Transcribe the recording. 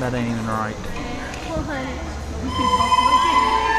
That ain't even right. Well, honey,